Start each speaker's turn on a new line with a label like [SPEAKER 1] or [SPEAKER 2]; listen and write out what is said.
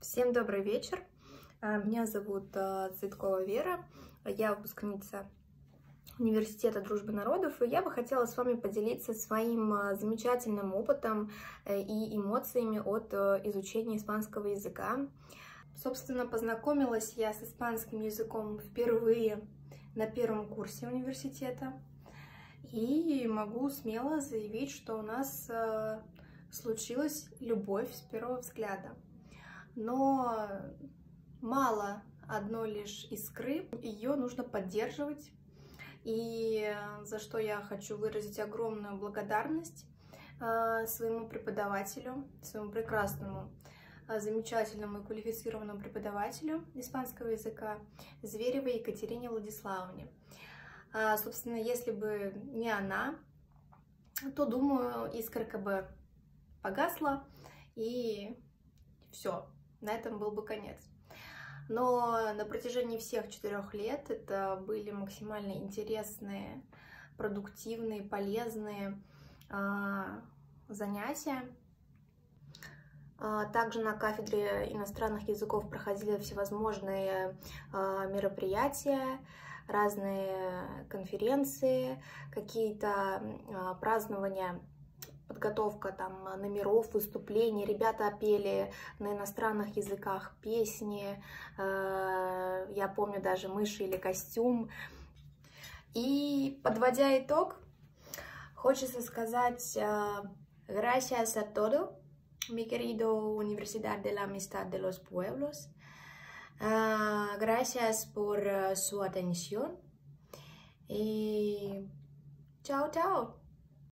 [SPEAKER 1] Всем добрый вечер. А, Меня зовут а, Цветкова Вера. Я выпускница Университета дружбы народов, и я бы хотела с вами поделиться своим а, замечательным опытом э, и эмоциями от э, изучения испанского языка. Собственно, познакомилась я с испанским языком впервые на первом курсе университета. И могу смело заявить, что у нас случилась любовь с первого взгляда. Но мало одной лишь искры, ее нужно поддерживать. И за что я хочу выразить огромную благодарность э, своему преподавателю, своему прекрасному, э, замечательному и квалифицированному преподавателю испанского языка Зверевой Екатерине Владиславовне. А, собственно, если бы не она, то, думаю, искорка бы погасла, и все, на этом был бы конец. Но на протяжении всех четырех лет это были максимально интересные, продуктивные, полезные а, занятия. А, также на кафедре иностранных языков проходили всевозможные а, мероприятия, разные конференции, какие-то празднования подготовка там номеров, выступлений. Ребята пели на иностранных языках песни. Э, я помню даже мыши или костюм. И подводя итог, хочется сказать э, gracias a todo, mi querido Universidad de la Amistad de los Pueblos. Uh, gracias por su atención chao, chao.